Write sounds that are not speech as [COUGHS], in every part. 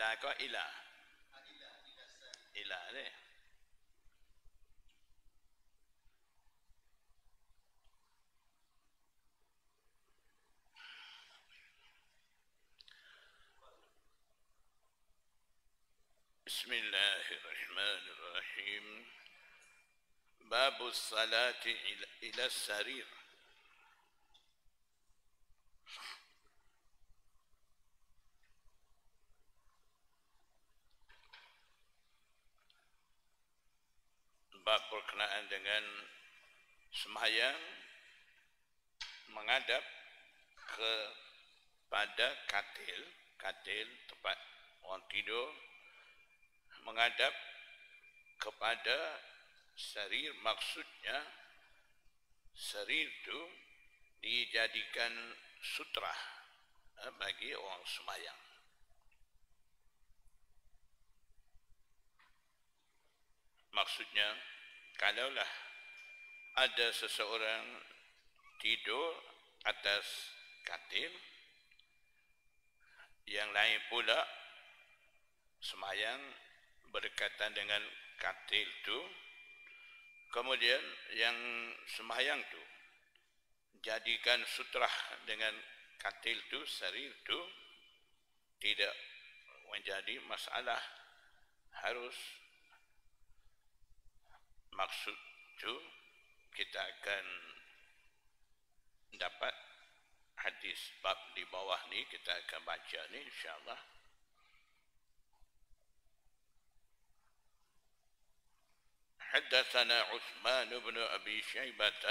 إلى ก็อิลาอิลาเนี่ย بسم الله الرحمن الرحيم. باب الصلاة إلى السرير. Bab berkenaan dengan sembahyang menghadap kepada katil. Katil tempat orang tidur. Menghadap kepada serir maksudnya serir itu dijadikan sutra eh, bagi orang sembahyang maksudnya kalaulah ada seseorang tidur atas katil yang lain pula semayang berdekatan dengan katil tu kemudian yang semayang tu jadikan sutrah dengan katil tu serir tu tidak menjadi masalah harus maksud itu kita akan dapat hadis bab di bawah ni kita akan baca ni insyaallah حدثنا عثمان بن ابي شيبه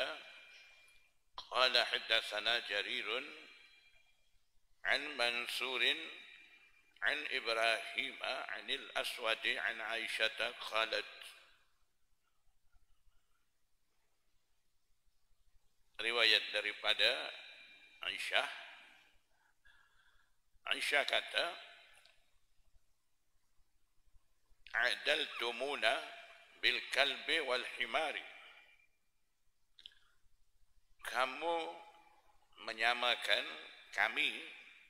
قال حدثنا جرير عن منصور عن ابراهيم عن الاسود عن عائشه قالت riwayat daripada Aisyah. Aisyah kata A'daltumuna bil kalbi wal himari. Kamu menyamakan kami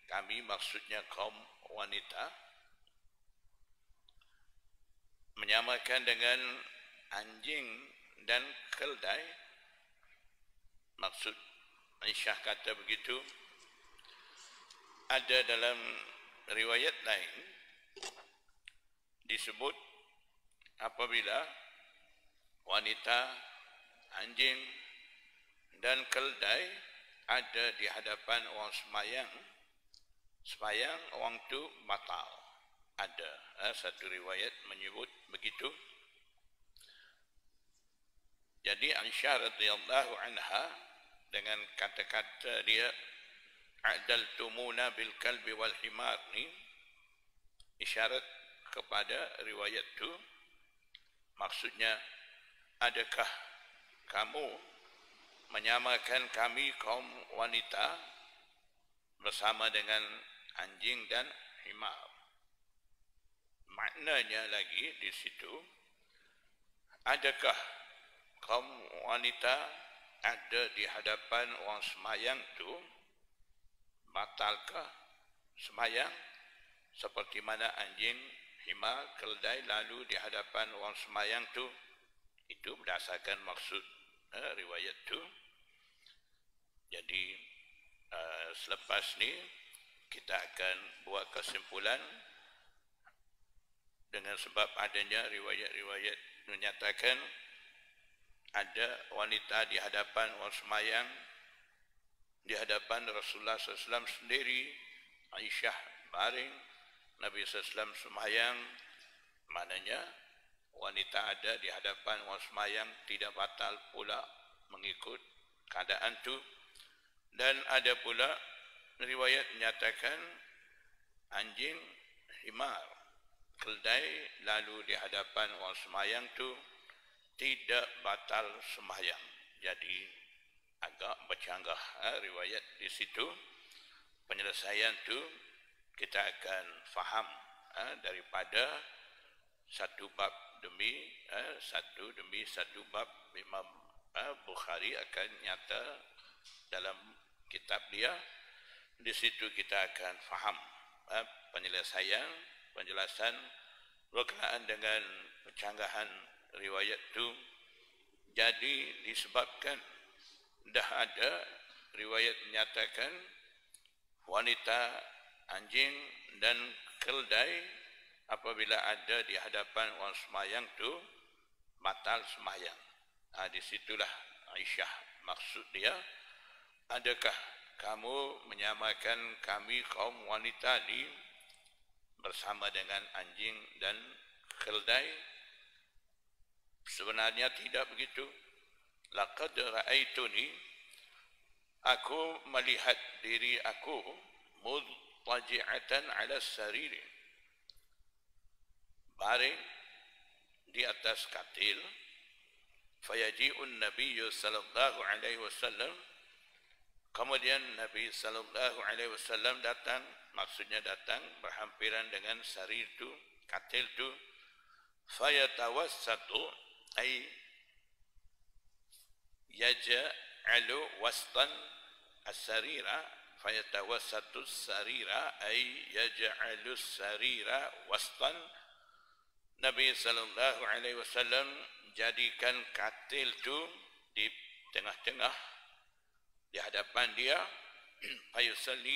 kami maksudnya kaum wanita menyamakan dengan anjing dan keldai maksud Aisyah kata begitu ada dalam riwayat lain disebut apabila wanita anjing dan keldai ada di hadapan orang semayang semayang orang tu batal. Ada eh, satu riwayat menyebut begitu. Jadi Aisyah radhiyallahu anha dengan kata-kata dia adal tumuna bil kalbi wal himar. Ni isyarat kepada riwayat tu. Maksudnya adakah kamu menyamakan kami kaum wanita bersama dengan anjing dan himar? Maknanya lagi di situ adakah kaum wanita ada di hadapan orang semayang tu batalkah semayang? Seperti mana anjing hima keldai lalu di hadapan orang semayang tu? Itu berdasarkan maksud eh, riwayat tu. Jadi uh, selepas ni kita akan buat kesimpulan dengan sebab adanya riwayat-riwayat menyatakan ada wanita di hadapan orang semayang di hadapan Rasulullah SAW sendiri Aisyah baring Nabi SAW semayang. Maknanya wanita ada di hadapan orang semayang tidak batal pula mengikut keadaan itu dan ada pula riwayat menyatakan anjing himar keldai lalu di hadapan orang semayang itu tidak batal sembahyang. Jadi agak bercanggah ha, riwayat di situ. Penyelesaian tu kita akan faham ha, daripada satu bab demi ha, satu demi satu bab Imam ha, Bukhari akan nyata dalam kitab dia. Di situ kita akan faham ha, penyelesaian penjelasan berkenaan dengan pencanggahan riwayat itu jadi disebabkan dah ada riwayat menyatakan wanita anjing dan keldai apabila ada di hadapan orang semayang tu batal semayang. Ha, di situlah Aisyah maksud dia. Adakah kamu menyamakan kami kaum wanita di bersama dengan anjing dan keldai? Sebenarnya tidak begitu. Laqad ra'aituni aku melihat diri aku mudtaji'atan 'ala sariri. Baring di atas katil fayaji'un nabiyyu sallallahu alaihi wasallam kemudian nabi sallallahu alaihi wasallam datang maksudnya datang berhampiran dengan sarir itu katil itu fayatawassatu ay yaj'alu wastan as-sarira fayatawassatu as-sarira ay yaj'alu as-sarira wastan Nabi sallallahu alaihi wasallam jadikan katil tu di tengah-tengah di hadapan dia. [CLEARS THROAT] Ayusalli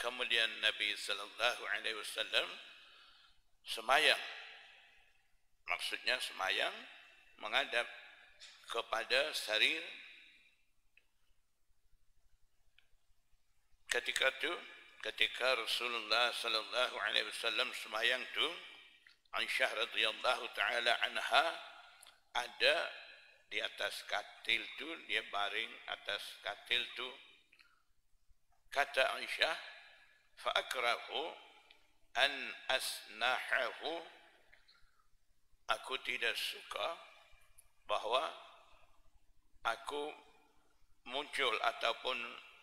kemudian Nabi sallallahu alaihi wasallam semayang maksudnya semayang menghadap kepada sarir. Ketika itu ketika Rasulullah sallallahu alaihi wasallam semayang tu Aisyah radhiyallahu taala anha ada di atas katil tu dia baring atas katil tu. Kata Aisyah fa akrahu an asnahahu aku tidak suka bahawa aku muncul ataupun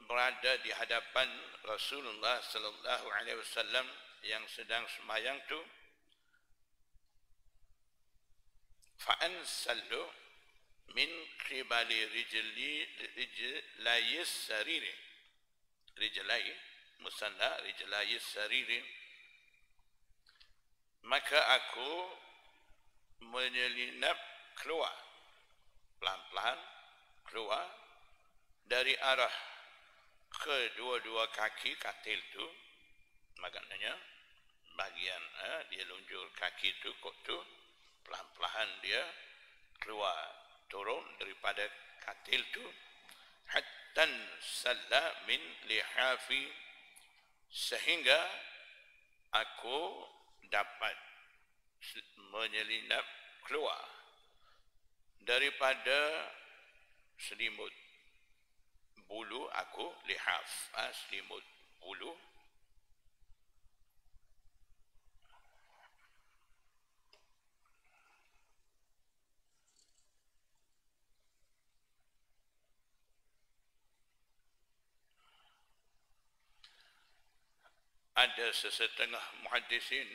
berada di hadapan Rasulullah sallallahu alaihi wasallam yang sedang semayang tu. Fa'ansallu min qibali rijli rijlayis sariri. Rijlai musanna rijlayis sariri. Maka aku menyelinap keluar. Pelan-pelan keluar dari arah kedua-dua kaki katil tu. Maknanya bagian eh, dia lunjur kaki tu kok tu pelan-pelan dia keluar turun daripada katil tu. Hatta salla min lihafi. Sehingga aku dapat menyelinap keluar daripada selimut bulu aku lihaf ha, selimut bulu. Ada sesetengah muhadisin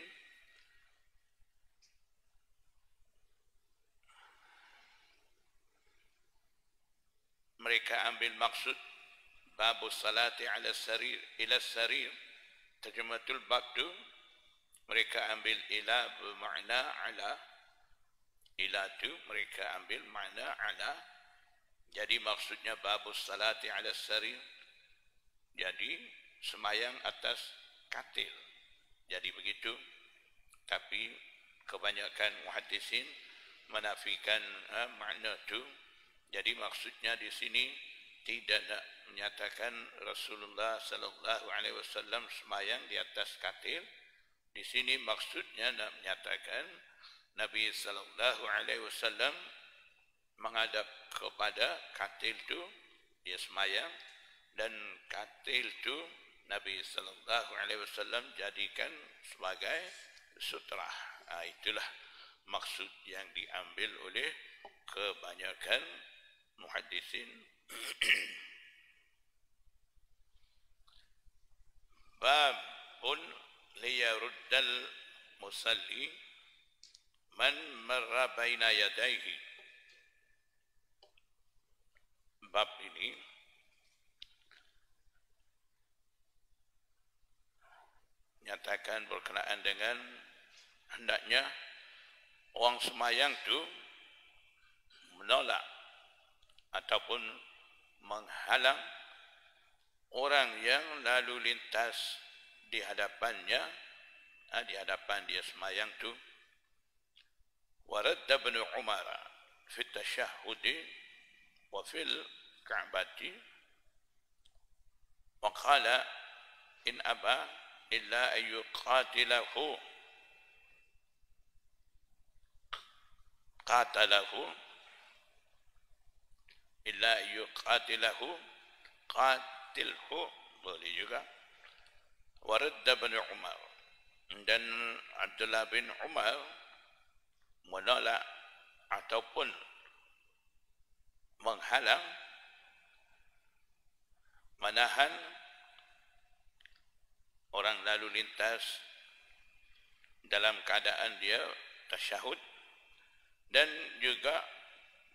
mereka ambil maksud bab salati ala sarir ila sarir terjematul bab tu mereka ambil ila bermakna ala ila tu mereka ambil makna ala jadi maksudnya bab salati ala sarir jadi semayang atas katil. Jadi begitu. Tapi kebanyakan muhadisin menafikan ha, makna itu. Jadi maksudnya di sini tidak nak menyatakan Rasulullah sallallahu alaihi wasallam semayang di atas katil. Di sini maksudnya nak menyatakan Nabi sallallahu alaihi wasallam menghadap kepada katil itu dia semayang dan katil itu Nabi sallallahu alaihi wasallam jadikan sebagai sutra. Ha, itulah maksud yang diambil oleh kebanyakan muhaddisin. Babun liyaruddal musalli man marra baina yadayhi. Bab ini nyatakan berkenaan dengan hendaknya orang semayang tu menolak ataupun menghalang orang yang lalu lintas di hadapannya ha, di hadapan dia semayang tu ورد ابن عمر في التشهد وفي الكعبة وقال إن أبى إلا أن يقاتله قاتله illa yuqatilahu qatilhu boleh juga waradda bin Umar dan Abdullah bin Umar menolak ataupun menghalang menahan orang lalu lintas dalam keadaan dia tasyahud dan juga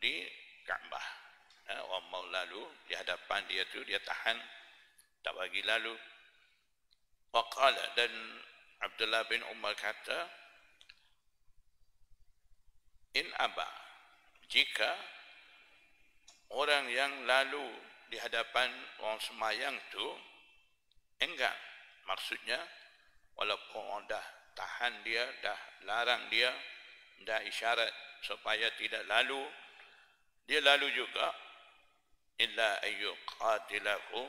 di Ka'bah. Ha, orang mau lalu di hadapan dia tu dia tahan tak bagi lalu. Waqala dan Abdullah bin Umar kata in aba jika orang yang lalu di hadapan orang semayang tu enggan maksudnya walaupun orang dah tahan dia dah larang dia dah isyarat supaya tidak lalu dia lalu juga illa ayyuqatilahu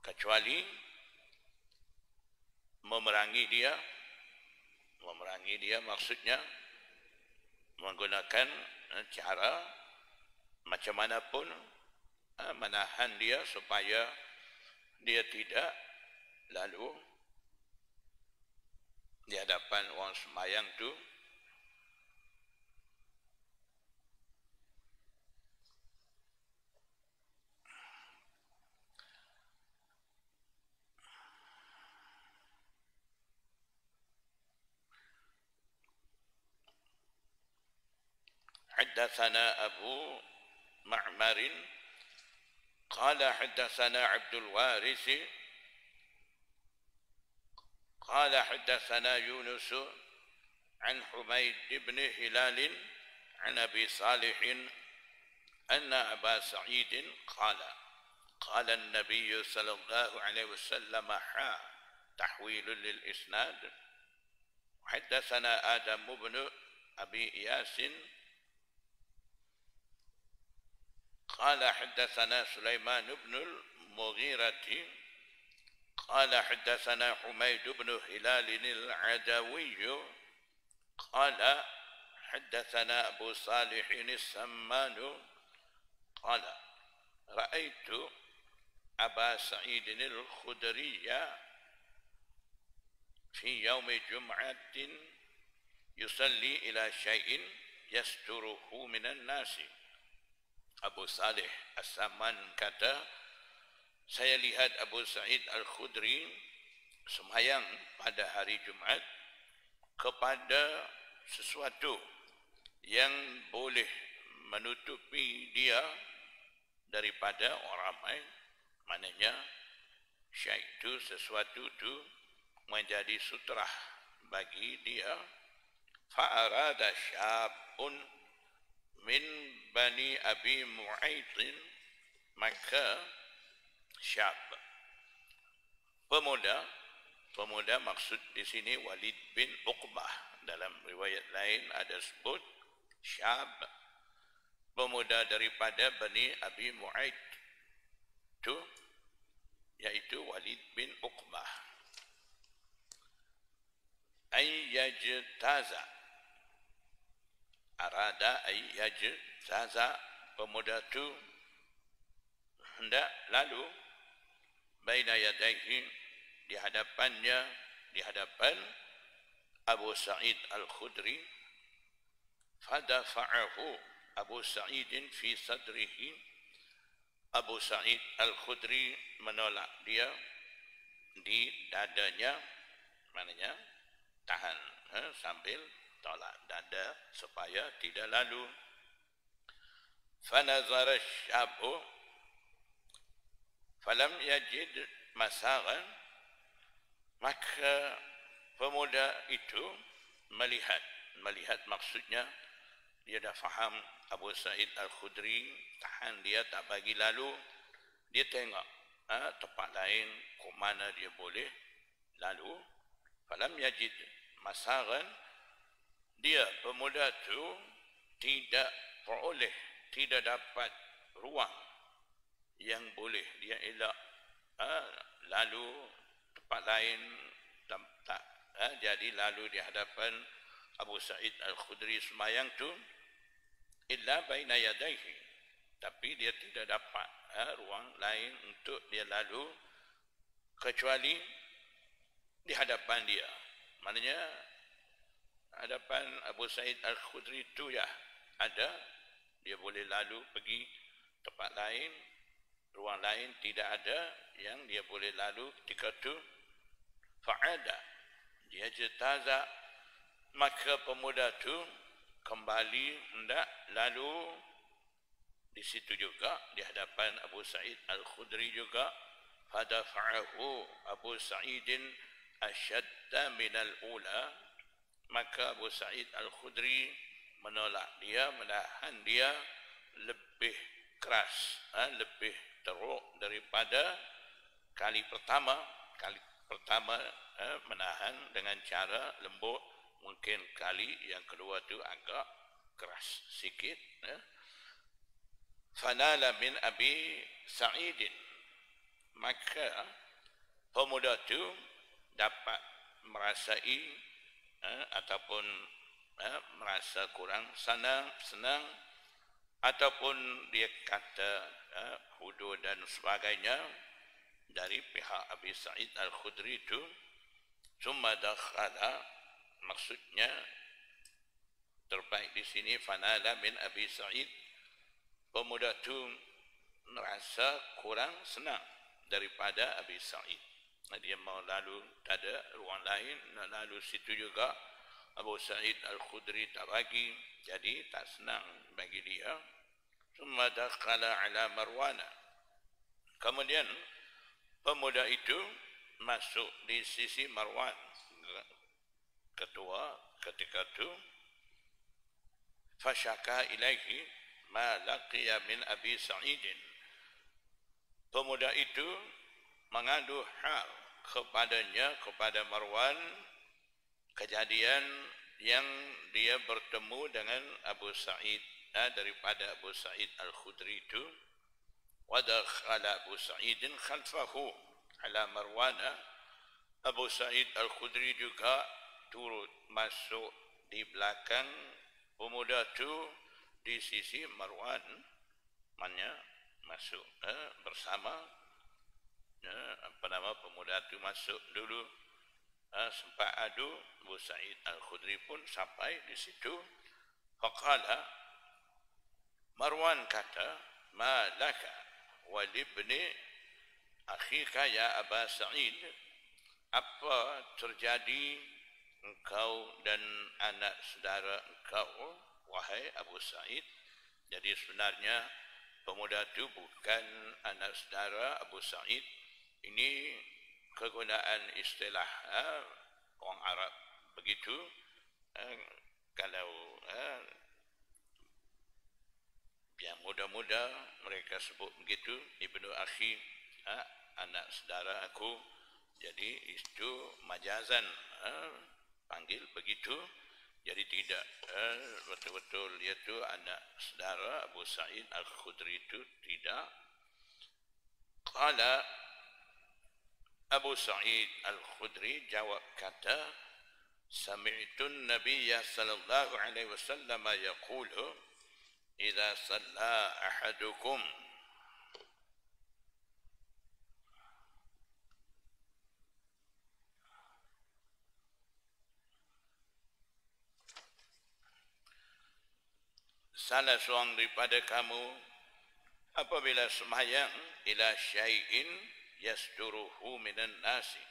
kecuali memerangi dia memerangi dia maksudnya menggunakan eh, cara macam mana pun eh, menahan dia supaya dia tidak lalu di hadapan orang semayang tu حدثنا أبو معمر قال حدثنا عبد الوارث قال حدثنا يونس عن حميد بن هلال عن أبي صالح أن أبا سعيد قال قال النبي صلى الله عليه وسلم حا تحويل للإسناد. حدثنا آدم بن أبي إياس قال حدثنا سليمان بن المغيرة قال حدثنا حميد بن هلال العدوي قال حدثنا أبو صالح السمان قال رأيت أبا سعيد الخدري في يوم جمعة يصلي إلى شيء يستره من الناس. Abu Salih As-Saman kata, saya lihat Abu Sa'id Al-Khudri semayang pada hari Jumat kepada sesuatu yang boleh menutupi dia daripada orang ramai. Maknanya, syaik itu sesuatu itu menjadi sutrah bagi dia. Fa'arada syabun min bani abi mu'aitin maka syab. Pemuda pemuda maksud di sini Walid bin Uqbah. Dalam riwayat lain ada sebut syab pemuda daripada bani abi mu'ait. Itu yaitu Walid bin Uqbah. Ayyajtaza arada ay yaj zaza pemuda tu hendak lalu baina yadayhi di hadapannya di hadapan Abu Sa'id Al-Khudri fadafa'ahu Abu Sa'id fi sadrihi. Abu Sa'id Al-Khudri menolak dia di dadanya maknanya tahan eh, sambil tolak dada supaya tidak lalu. Fanazara syabu falam yajid masaran Maka pemuda itu melihat, melihat maksudnya. Dia dah faham Abu Sa'id Al-Khudri tahan dia tak bagi lalu. Dia tengok ha, tempat lain ke mana dia boleh lalu. Falam yajid masaran dia pemuda tu tidak peroleh tidak dapat ruang yang boleh. Dia elak ha, lalu tempat lain tak, tak ha, jadi lalu di hadapan Abu Sa'id Al-Khudri semayang tu illa baina yadaihi tapi dia tidak dapat ha, ruang lain untuk dia lalu kecuali di hadapan dia. Maknanya hadapan Abu Sa'id Al-Khudri itu ya ada. Dia boleh lalu pergi tempat lain ruang lain tidak ada. Yang dia boleh lalu ketika itu fa'ada. Dia jetaza. Maka pemuda itu kembali hendak lalu. Di situ juga di hadapan Abu Sa'id Al-Khudri juga fadafa'ahu Abu Sa'idin asyadda minal ula maka Abu Sa'id Al-Khudri menolak dia menahan dia lebih keras ha, lebih teruk daripada kali pertama kali pertama ha, menahan dengan cara lembut mungkin kali yang kedua tu agak keras sikit ha. fanala min abi sa'idin maka pemuda tu dapat merasai eh, ataupun eh, merasa kurang senang senang ataupun dia kata eh, hudu dan sebagainya dari pihak Abi Sa'id Al-Khudri itu cuma dakhala maksudnya terbaik di sini fanala min Abi Sa'id. Pemuda itu merasa kurang senang daripada Abi Sa'id dia mau lalu tak ada ruang lain nak lalu situ juga. Abu Sa'id Al-Khudri tak bagi jadi tak senang bagi dia. Summa dakhala ala Marwana. Kemudian pemuda itu masuk di sisi Marwan. Ketua ketika itu fashaka ilaihi ma laqiya min Abi Sa'idin. Pemuda itu mengadu hal kepadanya kepada Marwan kejadian yang dia bertemu dengan Abu Sa'id eh, daripada Abu Sa'id Al-Khudri itu. Wadakhala Abu Sa'idin khalfahu. Ala Marwana Abu Sa'id Al-Khudri juga turut masuk di belakang pemuda itu. Di sisi Marwan mana masuk eh, bersama ya, apa nama pemuda itu masuk dulu uh, sempat adu Abu Sa'id Al-Khudri pun sampai di situ. Faqala Marwan kata ma laka wa libni akhika ya Aba Sa'id? Apa terjadi engkau dan anak saudara engkau wahai Abu Sa'id? Jadi sebenarnya pemuda itu bukan anak saudara Abu Sa'id ini kegunaan istilah ha, orang Arab begitu ha, kalau ha, yang muda-muda mereka sebut begitu ibnu akhi ha, anak saudara aku jadi itu majazan ha, panggil begitu. Jadi tidak ha, betul-betul dia tu anak saudara Abu Sa'id Al-Khudri itu tidak. Qala Abu Sa'id Al-Khudri jawab kata Sami'tun Nabiya sallallahu alaihi wasallam yaqulu idza salla ahadukum salah seorang daripada kamu apabila sembahyang ila syai'in yasduruhu minan nasi.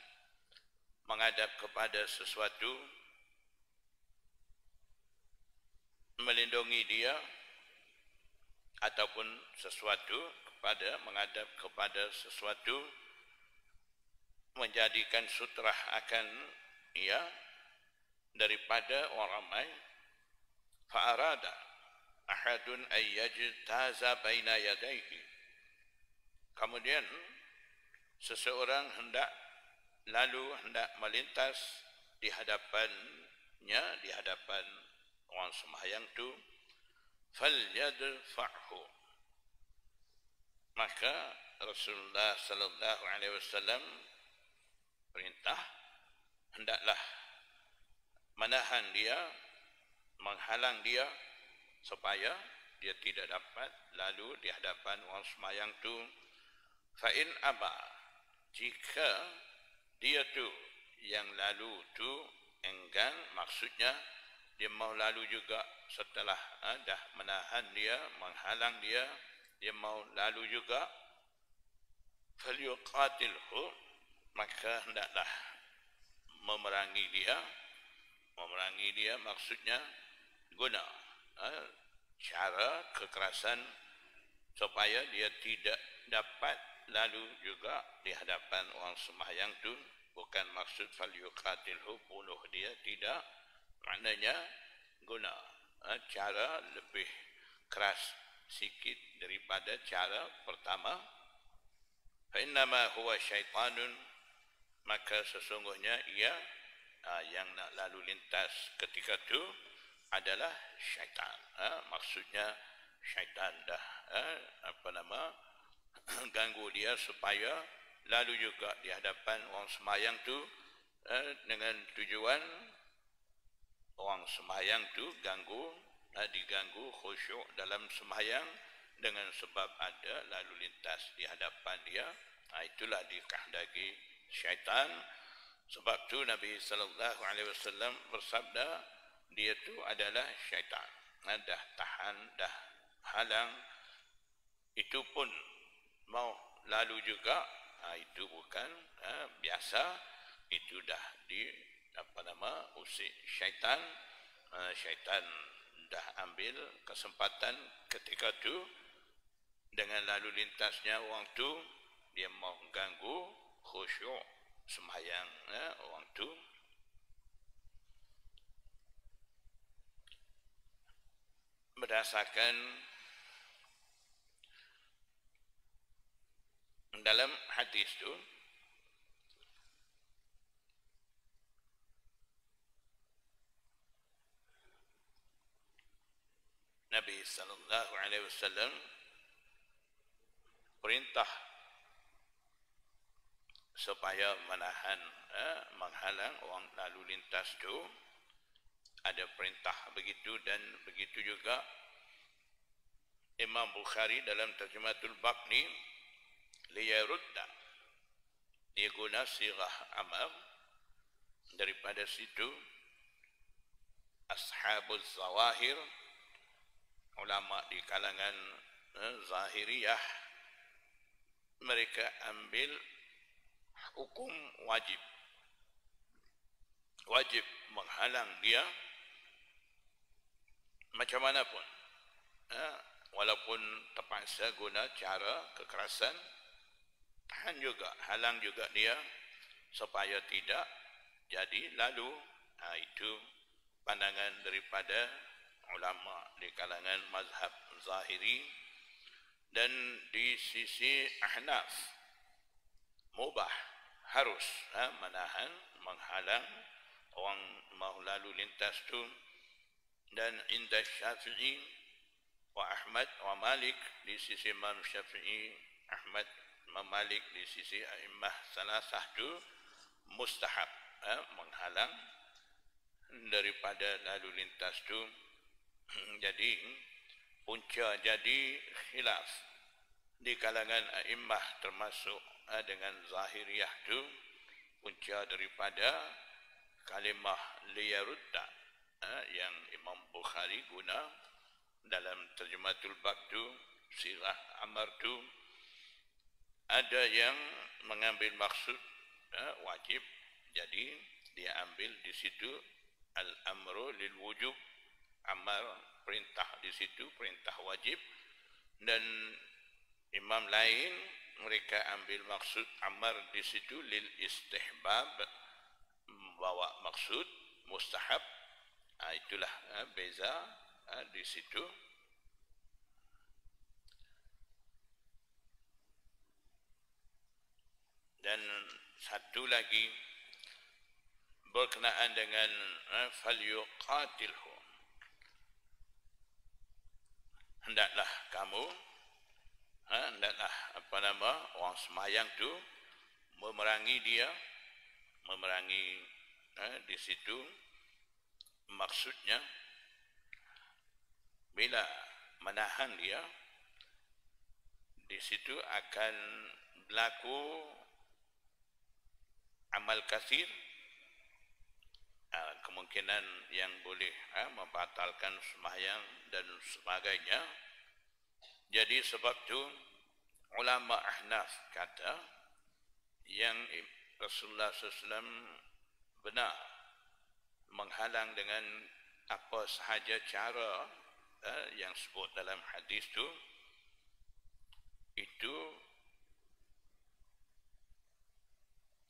Menghadap kepada sesuatu melindungi dia ataupun sesuatu kepada menghadap kepada sesuatu menjadikan sutrah akan ia daripada orang ramai fa'arada ahadun ayyajtaza baina yadayhi. Kemudian seseorang hendak lalu hendak melintas di hadapannya di hadapan orang sembahyang itu falyadfa'hu. Maka Rasulullah sallallahu alaihi wasallam perintah hendaklah menahan dia menghalang dia supaya dia tidak dapat lalu di hadapan orang sembahyang tu. Fa in jika dia tu yang lalu tu enggan maksudnya dia mau lalu juga setelah ha, dah menahan dia menghalang dia dia mau lalu juga falyuqatilhu maka hendaklah memerangi dia. Memerangi dia maksudnya guna ha, cara kekerasan supaya dia tidak dapat lalu juga di hadapan orang sembahyang tu bukan maksud fal yuqatilhu bunuh dia tidak. Maknanya guna ha, cara lebih keras sikit daripada cara pertama. Fa innama huwa syaitanun maka sesungguhnya ia ha, yang nak lalu lintas ketika itu adalah syaitan. Ha, maksudnya syaitan dah apa nama ganggu dia supaya lalu juga di hadapan orang semayang tu eh, dengan tujuan orang semayang tu ganggu eh, diganggu khusyuk dalam semayang dengan sebab ada lalu lintas di hadapan dia. Eh, itulah dikehendaki syaitan. Sebab tu Nabi sallallahu alaihi wasallam bersabda dia tu adalah syaitan. Dah tahan dah halang. Itu pun mau lalu juga ha, itu bukan ha, biasa itu dah di apa nama usik syaitan ha, syaitan dah ambil kesempatan ketika tu dengan lalu lintasnya orang tu dia mau ganggu khusyuk sembahyang ha, orang tu. Berdasarkan dalam hadis tu Nabi sallallahu alaihi wasallam perintah supaya menahan eh, menghalang orang lalu lintas tu. Ada perintah begitu dan begitu juga Imam Bukhari dalam terjematul bab ni liyarudda. Dia guna sirah amar daripada situ ashabul zawahir ulama di kalangan eh, zahiriyah mereka ambil hukum wajib. Wajib menghalang dia macam mana pun eh, walaupun terpaksa guna cara kekerasan tahan juga, halang juga dia supaya tidak jadi lalu. Ha, itu pandangan daripada ulama di kalangan mazhab zahiri. Dan di sisi ahnaf mubah harus ha, menahan menghalang orang mahu lalu lintas tu. Dan indah syafi'i wa Ahmad wa Malik di sisi Imam Syafi'i Ahmad Imam Malik di sisi A'immah salah satu mustahab eh, menghalang daripada lalu lintas tu. [CLEARS THROAT] Jadi punca jadi khilaf di kalangan A'immah termasuk eh, dengan Zahiriyah tu punca daripada kalimah liyarudda eh, yang Imam Bukhari guna dalam terjematul bab tu sirah amar tu ada yang mengambil maksud uh, wajib. Jadi dia ambil di situ al amru lil wujub amar perintah di situ perintah wajib. Dan imam lain mereka ambil maksud amar di situ lil istihbab membawa maksud mustahab. Ha, itulah ha, beza ha, di situ dan satu lagi berkenaan dengan uh, falyuqatilhu. Hendaklah kamu uh, hendaklah apa nama orang semayang tu memerangi dia memerangi uh, di situ maksudnya bila menahan dia di situ akan berlaku amal kasir uh, kemungkinan yang boleh uh, membatalkan sembahyang dan sebagainya. Jadi sebab tu ulama ahnaf kata yang Rasulullah SAW benar menghalang dengan apa sahaja cara uh, yang sebut dalam hadis tu itu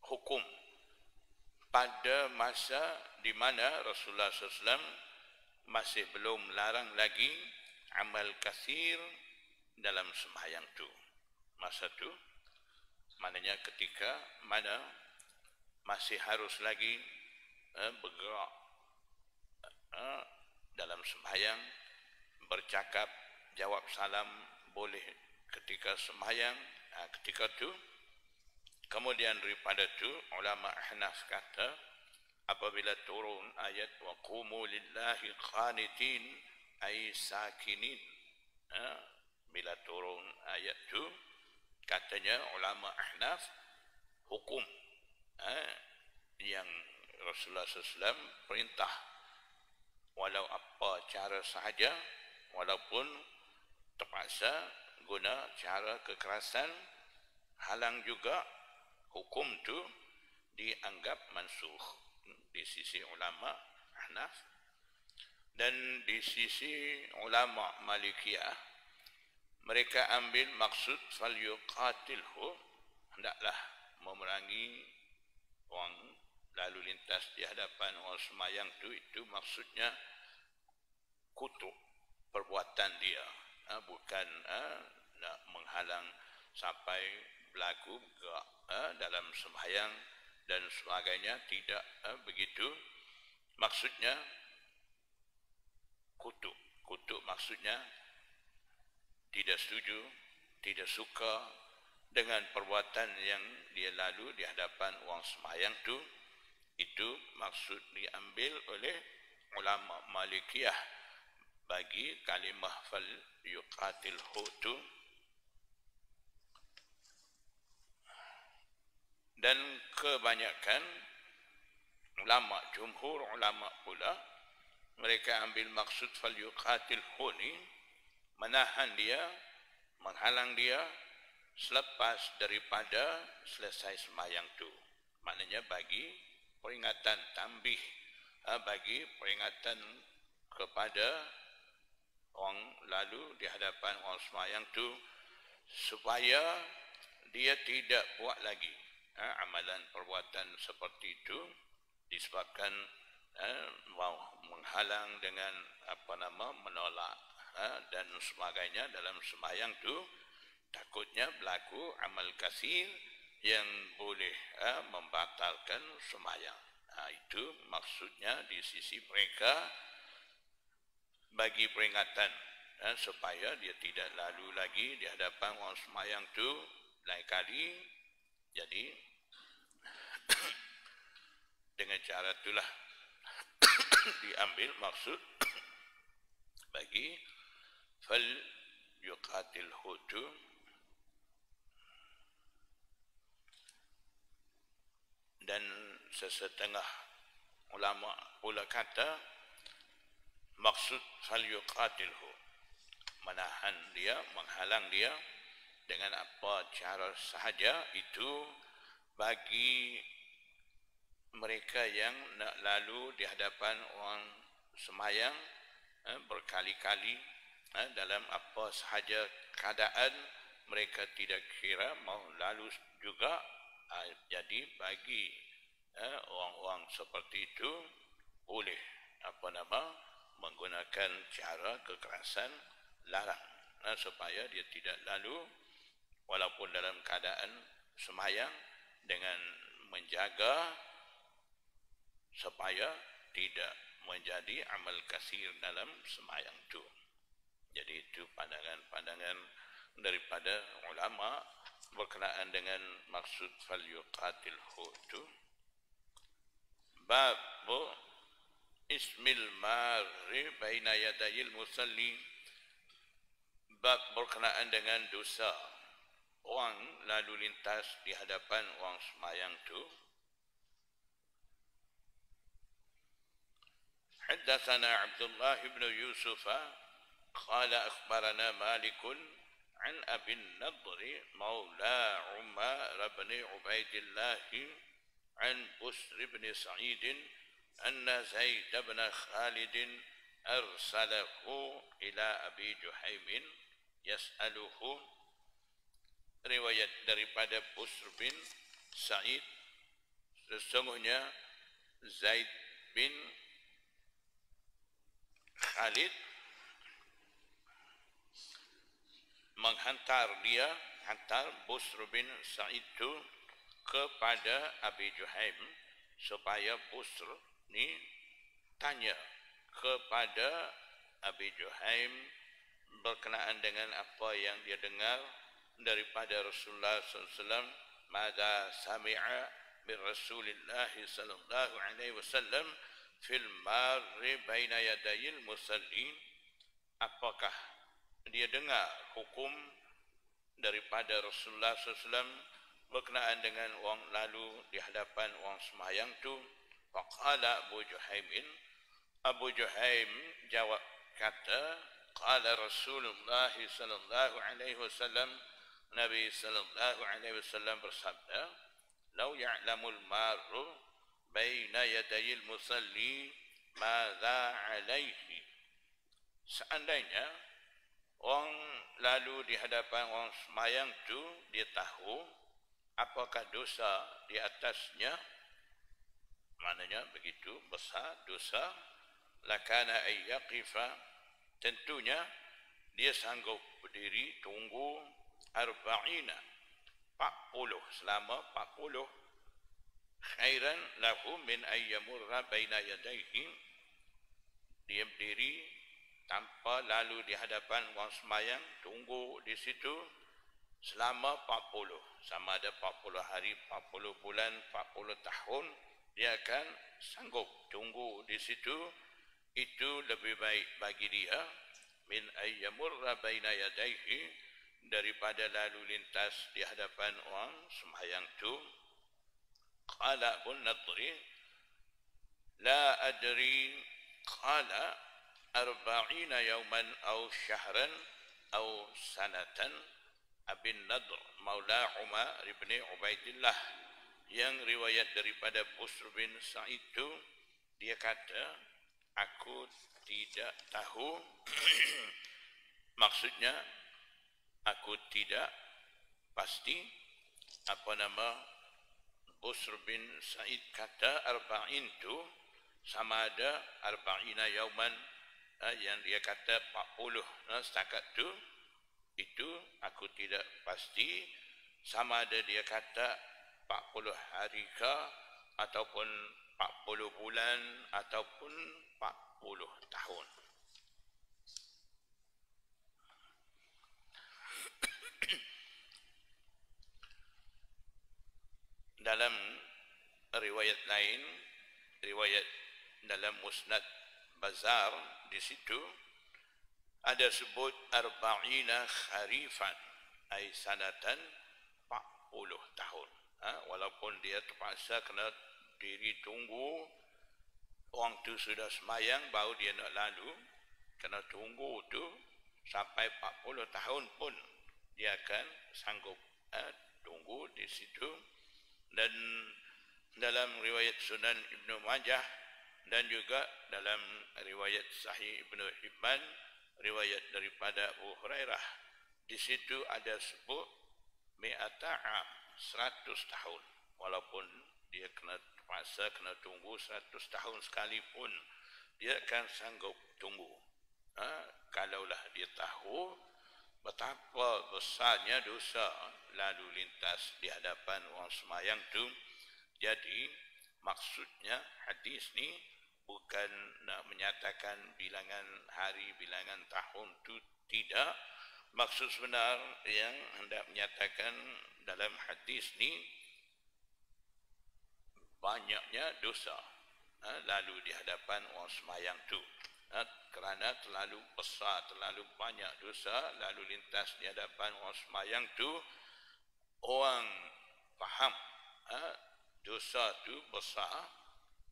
hukum pada masa di mana Rasulullah SAW masih belum larang lagi amal kasir dalam sembahyang tu. Masa tu, maknanya ketika mana masih harus lagi eh, bergerak eh, dalam sembahyang, bercakap, jawab salam boleh ketika sembahyang, eh, ketika tu Kemudian daripada itu ulama Ahnaf kata apabila turun ayat wa qumu lillahi qanitin ay sakinin ha? bila turun ayat itu katanya ulama Ahnaf hukum ha? yang Rasulullah SAW perintah walau apa cara sahaja walaupun terpaksa guna cara kekerasan halang juga hukum tu dianggap mansuh di sisi ulama Ahnaf dan di sisi ulama Malikiyah mereka ambil maksud fal yuqatilhu hendaklah memerangi orang lalu lintas di hadapan orang semayang tu itu maksudnya kutuk perbuatan dia ha, bukan ha, nak menghalang sampai berlaku gerak uh, dalam sembahyang dan sebagainya tidak uh, begitu. Maksudnya kutuk. Kutuk maksudnya tidak setuju tidak suka dengan perbuatan yang dia lalu di hadapan orang sembahyang tu. Itu maksud diambil oleh ulama malikiyah bagi kalimah fal yuqatil hutu dan kebanyakan ulama jumhur ulama pula mereka ambil maksud fal yuqatil huni menahan dia menghalang dia selepas daripada selesai sembahyang tu. Maknanya bagi peringatan tambih ha, bagi peringatan kepada orang lalu di hadapan orang sembahyang tu supaya dia tidak buat lagi ha, amalan perbuatan seperti itu disebabkan ha, mau menghalang dengan apa nama menolak ha, dan sebagainya dalam sembahyang itu takutnya berlaku amal kasir yang boleh ha, membatalkan sembahyang. Ha, itu maksudnya di sisi mereka bagi peringatan ha, supaya dia tidak lalu lagi di hadapan orang sembahyang itu lain kali jadi dengan cara itulah [COUGHS] diambil maksud [COUGHS] bagi fal yuqatil hutu. Dan sesetengah ulama pula kata maksud fal yuqatilhu menahan dia menghalang dia dengan apa cara sahaja itu bagi mereka yang nak lalu di hadapan orang semayang eh, berkali-kali eh, dalam apa sahaja keadaan mereka tidak kira mau lalu juga uh, jadi bagi orang-orang seperti itu boleh apa nama menggunakan cara kekerasan larang supaya dia tidak lalu walaupun dalam keadaan semayang dengan menjaga supaya tidak menjadi amal kasir dalam semayang itu. Jadi itu pandangan-pandangan daripada ulama berkenaan dengan maksud fal yuqatil hutu. Bab ismil marri baina yadayil musalli bab berkenaan dengan dosa orang lalu lintas di hadapan orang semayang tu حدثنا عبد الله بن يوسف قال أخبرنا مالك عن أبي النضر مولى عمر بن عبيد الله عن بسر بن سعيد أن زيد بن خالد أرسله إلى أبي جحيم يسأله riwayat daripada Busr bin Sa'id. Sesungguhnya Zaid bin Khalid menghantar dia hantar Busr bin Sa'id itu kepada Abi Juhaim supaya Busr ni tanya kepada Abi Juhaim berkenaan dengan apa yang dia dengar daripada Rasulullah SAW mada sami'a min Rasulullah sallallahu alaihi wasallam fil marri baina yadayil musallin. Apakah dia dengar hukum daripada Rasulullah SAW berkenaan dengan orang lalu di hadapan orang semayang tu? Faqala Abu Juhaimin. Abu Juhaim jawab kata qala Rasulullah sallallahu alaihi wasallam. Nabi sallallahu alaihi wasallam bersabda, "Lau ya'lamul maru baina yadayil musalli madza alaihi." Seandainya orang lalu di hadapan orang semayang tu dia tahu apakah dosa di atasnya maknanya begitu besar dosa lakana ayyaqifa tentunya dia sanggup berdiri tunggu arba'ina 40 selama 40 khairan lahu min ayyamurra baina yadayhi. Dia berdiri tanpa lalu di hadapan orang semayang tunggu di situ selama 40 sama ada 40 hari 40 bulan 40 tahun dia akan sanggup tunggu di situ. Itu lebih baik bagi dia. Min ayyamurra baina yadayhi daripada lalu lintas di hadapan orang sembahyang tu qala bun nadri la adri qala arba'ina yawman aw shahran aw sanatan abin nadr maula umar ibn ubaidillah yang riwayat daripada Busr bin Sa'id tu dia kata aku tidak tahu. [CLEARS THROAT] Maksudnya aku tidak pasti apa nama Busr bin Said kata arba'in tu sama ada arba'ina yauman. Eh, yang dia kata 40 nah, setakat tu itu aku tidak pasti. Sama ada dia kata 40 hari ke ataupun 40 bulan ataupun 40 tahun dalam riwayat lain riwayat dalam musnad bazar di situ ada sebut arba'ina kharifan ay sanatan 40 tahun ha? walaupun dia terpaksa kena diri tunggu orang tu sudah semayang baru dia nak lalu kena tunggu tu sampai 40 tahun pun dia akan sanggup ha? tunggu di situ dan dalam riwayat Sunan Ibnu Majah dan juga dalam riwayat Sahih Ibnu Hibban riwayat daripada Abu Hurairah. Di situ ada sebut mi'ata'am 100 tahun. Walaupun dia kena puasa kena tunggu 100 tahun sekalipun dia akan sanggup tunggu. Ha? kalaulah dia tahu betapa besarnya dosa lalu lintas di hadapan orang semayang tu. Jadi maksudnya hadis ni bukan nak menyatakan bilangan hari bilangan tahun tu tidak. Maksud sebenar yang hendak menyatakan dalam hadis ni banyaknya dosa ha, lalu di hadapan orang semayang tu. Ha, kerana terlalu besar, terlalu banyak dosa lalu lintas di hadapan orang semayang tu orang faham ha, dosa tu besar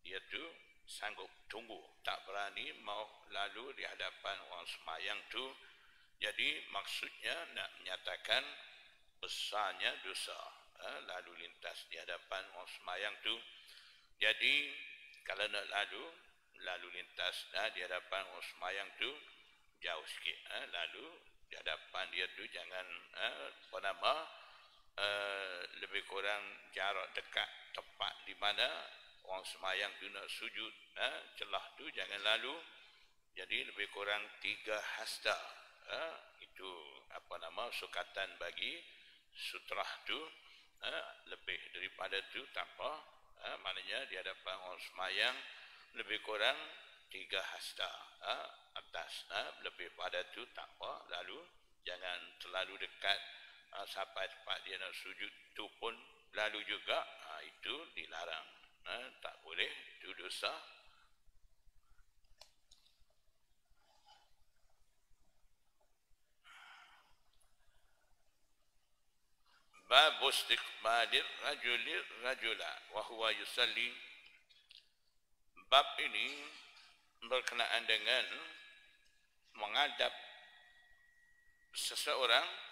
dia tu sanggup tunggu tak berani mau lalu di hadapan orang semayang tu jadi maksudnya nak menyatakan besarnya dosa ha, lalu lintas di hadapan orang semayang tu. Jadi kalau nak lalu lalu lintas ha, di hadapan orang semayang tu jauh sikit. Ha, lalu di hadapan dia tu jangan ha, apa nama ha, lebih kurang jarak dekat tepat di mana orang semayang tu nak sujud ha, celah tu jangan lalu. Jadi lebih kurang tiga hasta ha, itu apa nama sukatan bagi sutrah tu ha, lebih daripada tu tak apa ha, maknanya di hadapan orang semayang lebih kurang tiga hasta ha, atas ha, lebih pada tu tak apa lalu jangan terlalu dekat ha, sampai tempat dia nak sujud tu pun lalu juga ha, itu dilarang. Ha, tak boleh itu dosa. Bab istiqbalir rajulir rajula wa huwa yusalli. Bab ini berkenaan dengan menghadap seseorang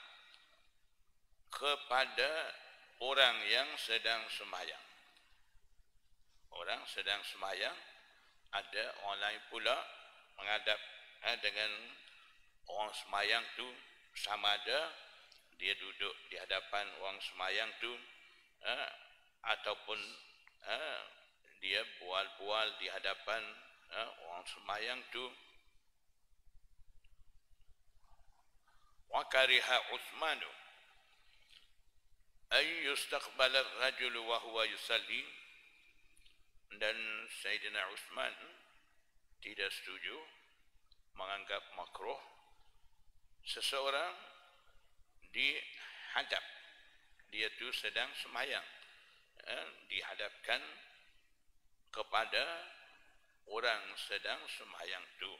kepada orang yang sedang sembahyang orang sedang sembahyang ada orang lain pula menghadap eh, dengan orang sembahyang tu sama ada dia duduk di hadapan orang semayang tu eh, ataupun eh, dia bual-bual di hadapan eh, orang semayang tu. Wa kariha Uthmanu ay yustaqbal ar-rajulu wa huwa yusalli dan Sayyidina Uthman tidak setuju menganggap makruh seseorang dihadap. Dia tu sedang semayang eh, dihadapkan kepada orang sedang semayang tu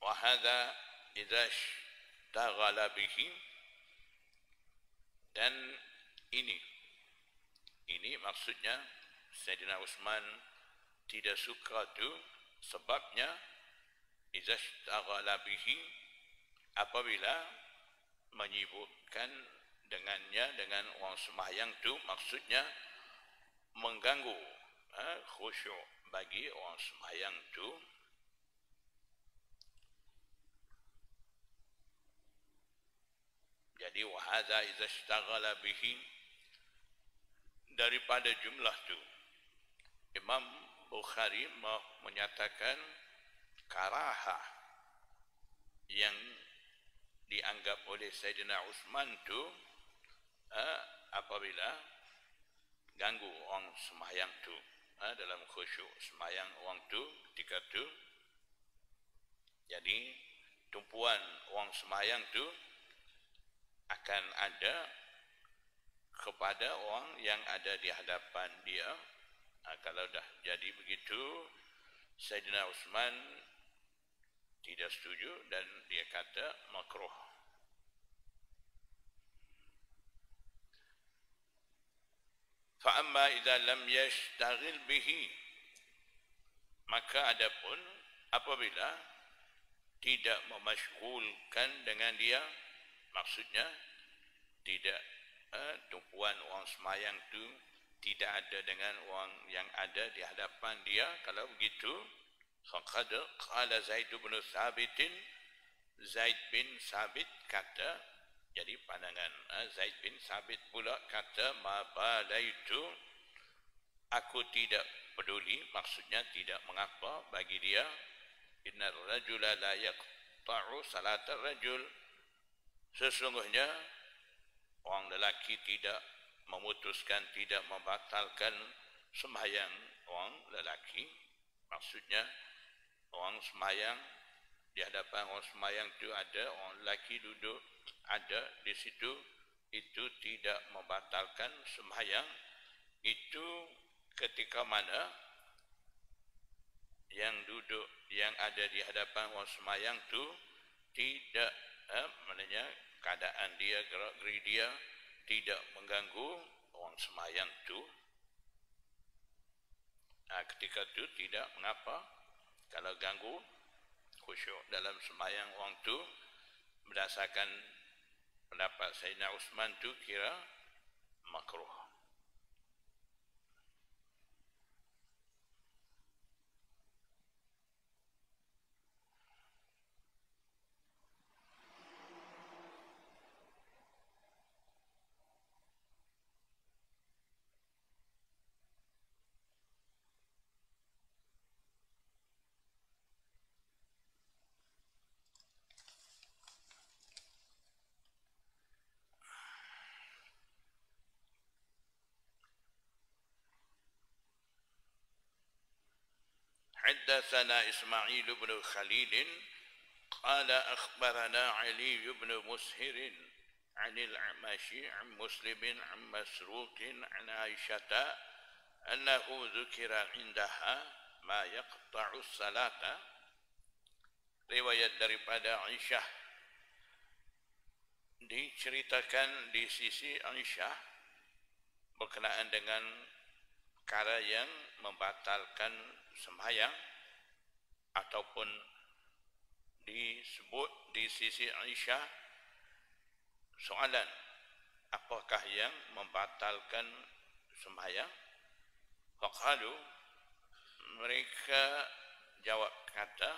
وهذا إذا اشتغل به dan ini ini maksudnya Sayyidina Uthman tidak suka tu sebabnya izashtaghala bihi apabila menyibukkan dengannya dengan orang sembahyang tu maksudnya mengganggu ha, khusyuk bagi orang sembahyang tu jadi wahada izashtaghala bihi daripada jumlah itu Imam Bukhari menyatakan karahah yang dianggap oleh Sayyidina Uthman itu eh, apabila ganggu orang semayang itu eh, dalam khusyuk semayang orang itu ketika itu jadi tumpuan orang semayang itu akan ada kepada orang yang ada di hadapan dia. Ha, kalau dah jadi begitu, Sayyidina Uthman tidak setuju dan dia kata makruh. Fa'amma idza lam yashtaghil bihi maka adapun apabila tidak memasyghulkan dengan dia maksudnya tidak eh, tumpuan orang semayang tu tidak ada dengan orang yang ada di hadapan dia. Kalau begitu faqad qala zaid bin thabit zaid bin sabit kata jadi pandangan eh, zaid bin sabit pula kata ma balaitu. Aku tidak peduli maksudnya tidak mengapa bagi dia innar rajula la yaqta'u salatar rajul sesungguhnya orang lelaki tidak memutuskan tidak membatalkan sembahyang orang lelaki. Maksudnya orang sembahyang di hadapan orang sembahyang itu ada orang lelaki duduk ada di situ itu tidak membatalkan sembahyang. Itu ketika mana yang duduk yang ada di hadapan orang sembahyang tu tidak eh, maknanya keadaan dia, gerak geri dia tidak mengganggu orang semayang tu. Nah, ketika tu tidak mengapa kalau ganggu khusyuk dalam semayang orang tu berdasarkan pendapat Sayyidina Usman tu kira makruh. حدثنا إسماعيل بن خليل قال أخبرنا علي بن مسهر عن الأعمشي عن مسلم عن مسروق عن عائشة أنه ذكر عندها ما يقطع الصلاة riwayat daripada Aisyah diceritakan di sisi Aisyah berkenaan dengan perkara yang membatalkan sembahyang ataupun disebut di sisi Aisyah soalan apakah yang membatalkan sembahyang? Faqalu mereka jawab kata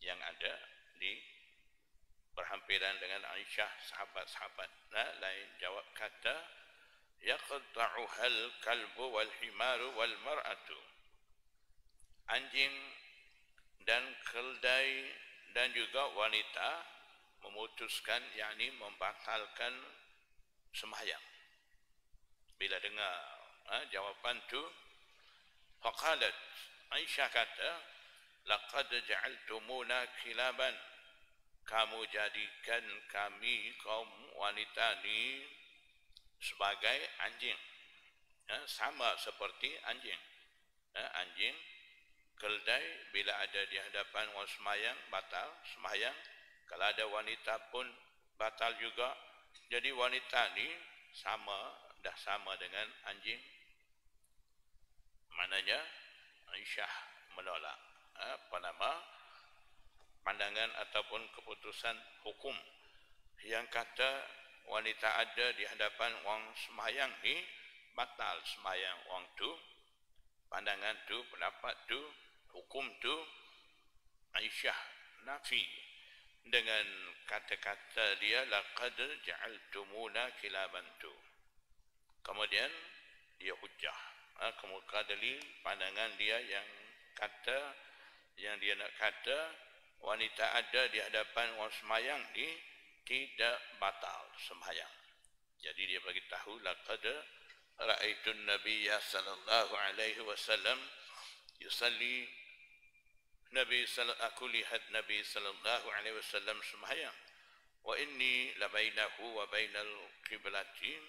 yang ada di berhampiran dengan Aisyah sahabat-sahabat. Nah, lain jawab kata yaqta'uhal kalbu wal himaru wal mar'atu anjing dan keldai dan juga wanita memutuskan yakni membatalkan sembahyang bila dengar ha, jawapan tu faqalat Aisyah kata laqad ja'altumuna kilaban. Kamu jadikan kami kaum wanita ni sebagai anjing. Ha, sama seperti anjing. Ha, anjing keldai bila ada di hadapan orang semayang batal semayang. Kalau ada wanita pun batal juga. Jadi wanita ni sama dah sama dengan anjing. Mananya Aisyah menolak ha, apa nama pandangan ataupun keputusan hukum. Yang kata wanita ada di hadapan orang semayang ni batal semayang orang tu. Pandangan tu pendapat tu hukum tu Aisyah nafi dengan kata-kata dia laqad ja'altumuna kilaban tu. Kemudian dia hujah ha, kemudian dalil pandangan dia yang kata yang dia nak kata wanita ada di hadapan orang semayang ni tidak batal sembahyang. Jadi dia bagi tahu laqad ra'aitun nabiyya sallallahu alaihi wasallam yusalli Nabi aku lihat Nabi sallallahu alaihi wasallam sembahyang wa inni labainahu wa bainal qiblatin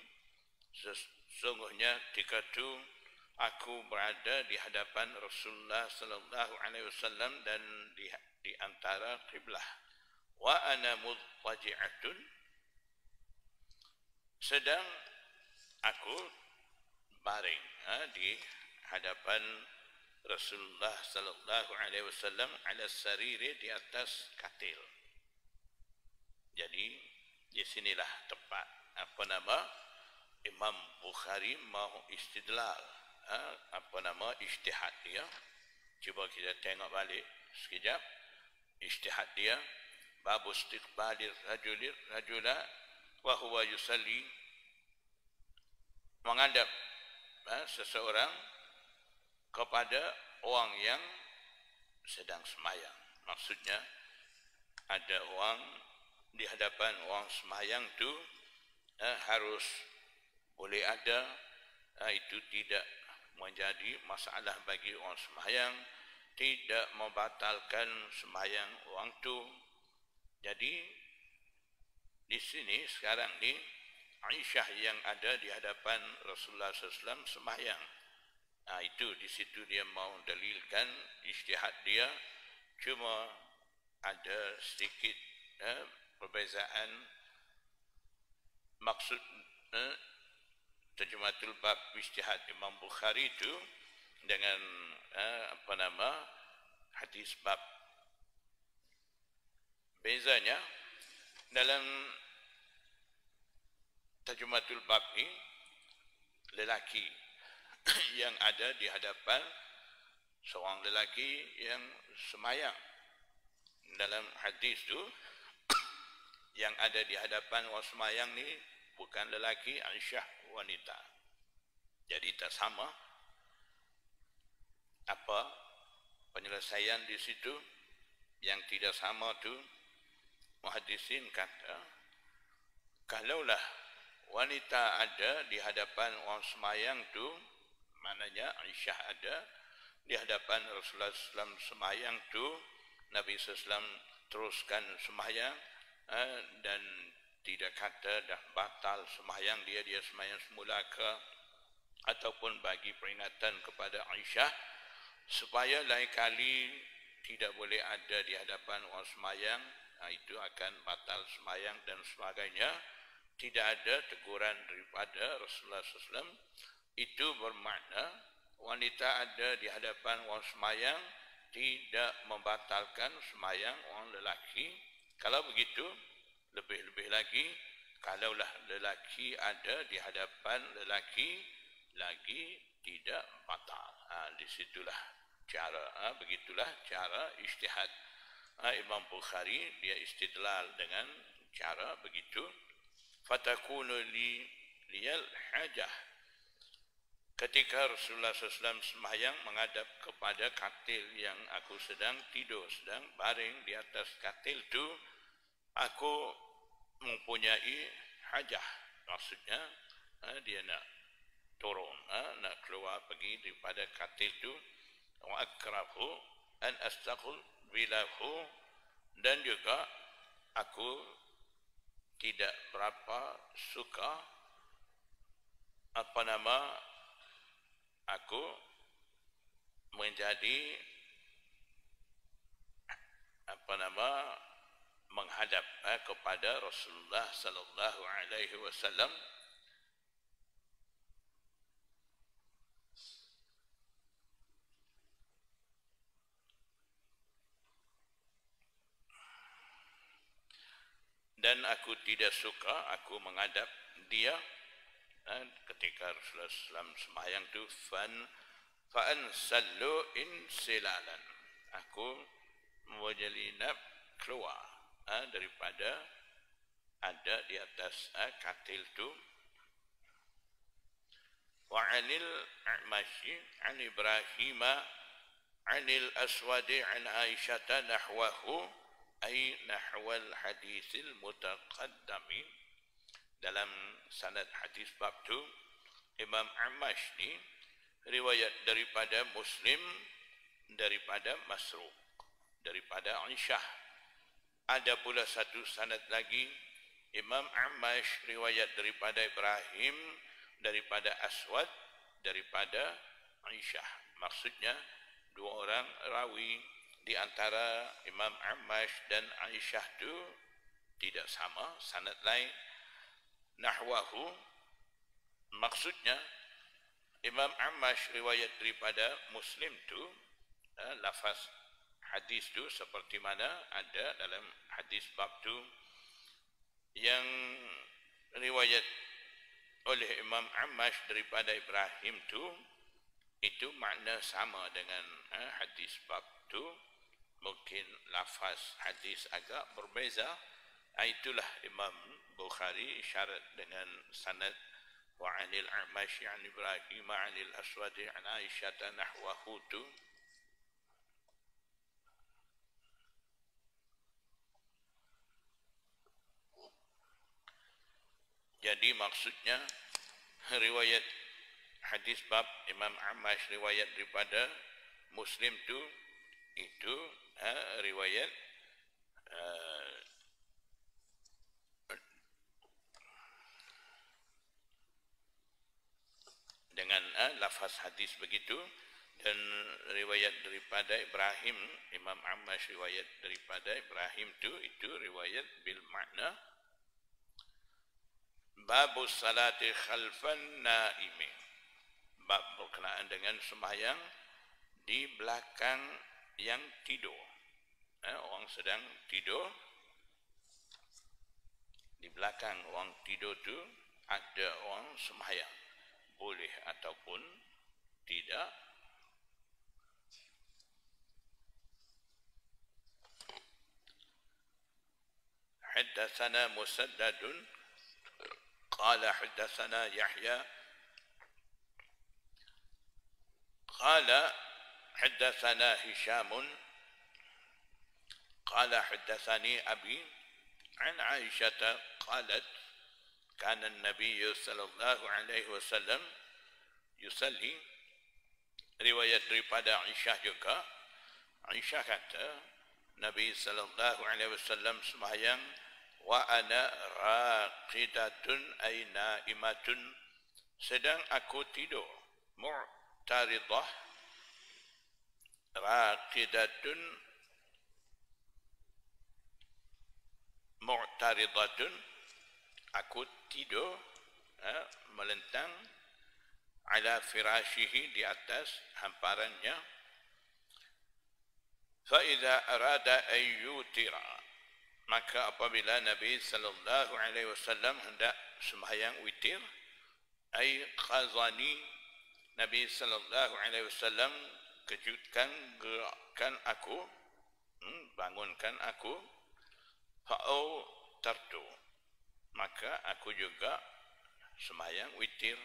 sesungguhnya ketika itu aku berada di hadapan Rasulullah sallallahu alaihi wasallam dan di di antara kiblah wa ana mudtaji'atun. Sedang aku baring ha, di hadapan Rasulullah sallallahu alaihi wasallam ala sariri di atas katil. Jadi di sinilah tepat apa nama Imam Bukhari mau istidlal ha, apa nama ijtihad dia. Cuba kita tengok balik sekejap ijtihad dia. Bab istiqbalir rajulir rajula wa huwa yusalli. Menghadap ha, seseorang kepada orang yang sedang semayang. Maksudnya ada orang di hadapan orang semayang tu ha, harus boleh ada ha, itu tidak menjadi masalah bagi orang semayang tidak membatalkan semayang orang tu. Jadi di sini sekarang ni Aisyah yang ada di hadapan Rasulullah SAW semayang nah, itu di situ dia mau dalilkan istihad dia. Cuma ada sedikit eh, perbezaan maksud eh, terjematul bab istihad Imam Bukhari itu dengan eh, apa nama hadis bab. Bezanya dalam terjematul bab ini lelaki [COUGHS] yang ada di hadapan seorang lelaki yang semayang. Dalam hadis itu [COUGHS] yang ada di hadapan orang semayang ni bukan lelaki Aisyah wanita. Jadi tak sama apa penyelesaian di situ. Yang tidak sama tu muhadisin kata kalaulah wanita ada di hadapan orang semayang tu maknanya Aisyah ada di hadapan Rasulullah SAW semayang tu. Nabi SAW teruskan semayang eh, dan tidak kata dah batal semayang dia dia semayang semula ke ataupun bagi peringatan kepada Aisyah supaya lain kali tidak boleh ada di hadapan orang semayang. Nah, itu akan batal semayang dan sebagainya. Tidak ada teguran daripada Rasulullah SAW itu bermakna wanita ada di hadapan orang semayang tidak membatalkan semayang orang lelaki. Kalau begitu lebih-lebih lagi kalaulah lelaki ada di hadapan lelaki lagi tidak batal. Ha, di situlah cara ha, begitulah cara ijtihad. Ha, Imam Bukhari dia istidlal dengan cara begitu. Fatakunu li liyal hajah ketika Rasulullah SAW sembahyang menghadap kepada katil yang aku sedang tidur sedang baring di atas katil itu aku mempunyai hajah. Maksudnya ha, dia nak turun ha, nak keluar pergi daripada katil itu wa akrahu an astaqul bilahu. Dan juga aku tidak berapa suka apa nama aku menjadi apa nama menghadap eh, kepada Rasulullah sallallahu alaihi wasallam. Dan aku tidak suka aku menghadap dia dan ketika Rasulullah SAW sembahyang tu fan fan sallu in silalan. Aku menjelinap keluar ha, daripada ada di atas ha, katil tu. Wa anil a'mashi an ibrahima anil aswadi an aisyata nahwahu ay nahwal hadisil mutaqaddami dalam sanad hadis bab tu Imam Amash ni riwayat daripada Muslim daripada Masruq daripada Aisyah. Ada pula satu sanad lagi Imam Amash riwayat daripada Ibrahim daripada Aswad daripada Aisyah. Maksudnya dua orang rawi. Di antara Imam Amash dan Aisyah tu tidak sama sanad lain nahwahu maksudnya Imam Amash riwayat daripada Muslim tu eh, lafaz hadis tu seperti mana ada dalam hadis bab tu. Yang riwayat oleh Imam Ammash daripada Ibrahim tu itu makna sama dengan eh, hadis bab tu. Mungkin lafaz hadis agak berbeza ah, itulah Imam Bukhari syarat dengan sanad wa anil Amash an Ibrahim anil Aswad an Aisyah nahwahu tu Jadi maksudnya riwayat hadis bab Imam Amash riwayat daripada Muslim tu itu ha, riwayat uh, dengan uh, lafaz hadis begitu dan riwayat daripada Ibrahim Imam Amash riwayat daripada Ibrahim tu itu riwayat bil makna babus salati khalfan naimi bab berkenaan dengan sembahyang di belakang yang tidur. Eh, orang sedang tidur. Di belakang orang tidur tu ada orang sembahyang. Boleh ataupun tidak. حدثنا مسدد قال حدثنا يحيى قال حدثنا هشام قال حدثني أبي عن عائشة قالت كان النبي صلى الله عليه وسلم يصلي رواية ربادة عيشة جوكا عيشة كانت نبي صلى الله عليه وسلم سمعيا وأنا راقدة أي نائمة. sedang aku tidur mu'taridah raqidatun mu'taridatun aku tidur ha, melentang ala firashihi di atas hamparannya. Fa idza arada an yutira. Maka apabila Nabi sallallahu alaihi wasallam hendak sembahyang witir ai qazani Nabi sallallahu alaihi wasallam kejutkan gerakkan aku hmm, bangunkan aku fa'au tartu maka aku juga sembahyang witir.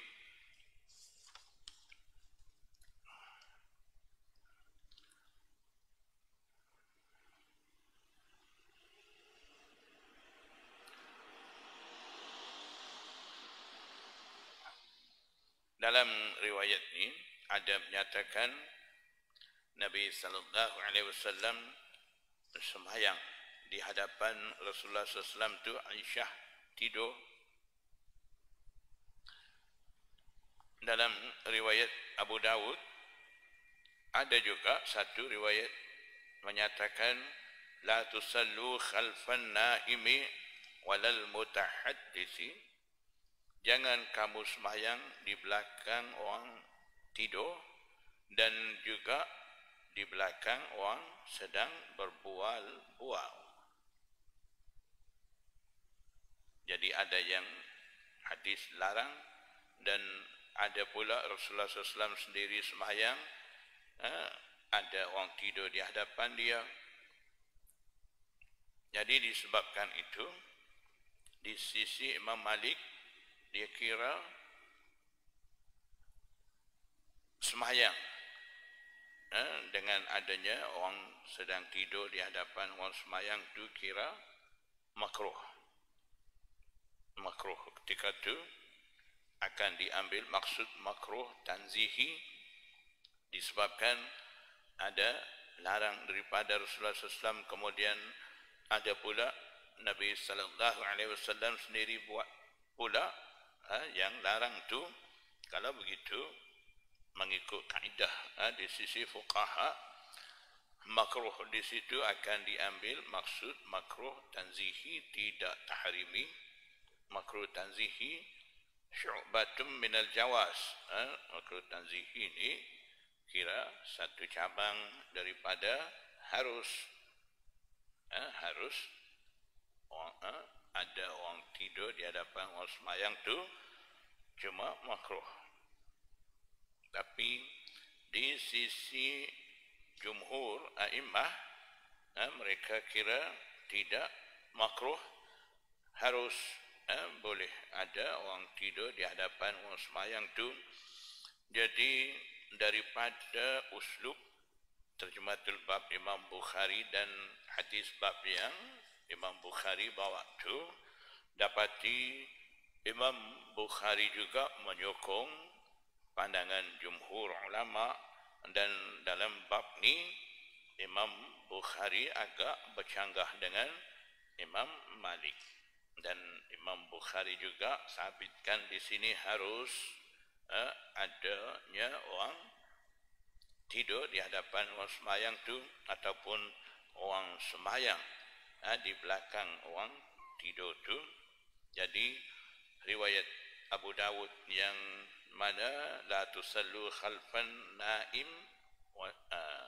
Dalam riwayat ini ada menyatakan Nabi sallallahu alaihi wasallam sembahyang di hadapan Rasulullah SAW tu Aisyah tidur dalam riwayat Abu Dawud ada juga satu riwayat menyatakan la tusallu khalfan naimi walal mutahaddisi jangan kamu sembahyang di belakang orang tidur dan juga di belakang orang sedang berbual-bual. Jadi ada yang hadis larang dan ada pula Rasulullah SAW sendiri sembahyang eh, ada orang tidur di hadapan dia. Jadi disebabkan itu di sisi Imam Malik dia kira semayang eh, dengan adanya orang sedang tidur di hadapan orang semayang tu kira makruh makruh ketika tu akan diambil maksud makruh tanzihi disebabkan ada larang daripada Rasulullah SAW kemudian ada pula Nabi sallallahu alaihi wasallam sendiri buat pula ha, yang larang tu. Kalau begitu mengikut kaedah ha, di sisi fuqaha makruh di situ akan diambil maksud makruh tanzihi tidak tahrimi makruh tanzihi syu'batum minal jawas. Ha, makruh tanzihi ini kira satu cabang daripada harus ha, harus ha, ada orang tidur di hadapan orang semayang tu cuma makruh tapi di sisi jumhur a'immah eh, mereka kira tidak makruh harus eh, boleh ada orang tidur di hadapan orang semayang tu. Jadi daripada uslub terjematul bab Imam Bukhari dan hadis bab yang Imam Bukhari bawa tu dapati Imam Bukhari juga menyokong pandangan jumhur ulama dan dalam bab ni Imam Bukhari agak bercanggah dengan Imam Malik dan Imam Bukhari juga sabitkan di sini harus uh, adanya orang tidur di hadapan orang semayang tu ataupun orang semayang uh, di belakang orang tidur tu. Jadi riwayat Abu Dawud yang mana la tusallu khalfan naim wa, uh,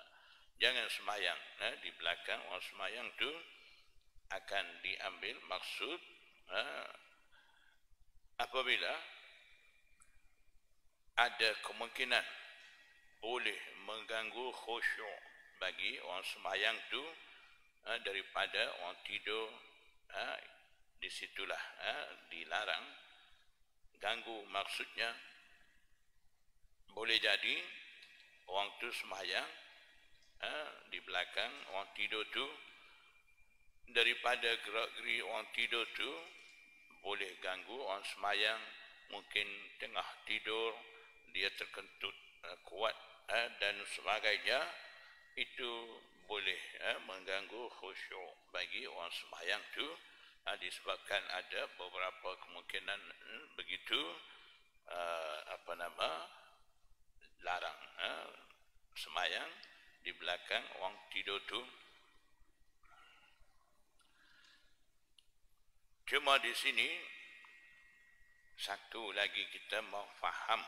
jangan semayang uh, di belakang orang semayang tu akan diambil maksud uh, apabila ada kemungkinan boleh mengganggu khusyuk bagi orang semayang tu uh, daripada orang tidur uh, di situlah dilarang. Ganggu maksudnya boleh jadi orang tu semayang di belakang orang tidur tu. Daripada gerak-geri orang tidur tu boleh ganggu. Orang semayang mungkin tengah tidur dia terkentut uh, kuat uh, dan sebagainya itu boleh uh, mengganggu khusyuk bagi orang sembahyang tu. Uh, disebabkan ada beberapa kemungkinan uh, begitu uh, apa nama larang uh, sembahyang di belakang orang tidur tu cuma di sini satu lagi kita mau faham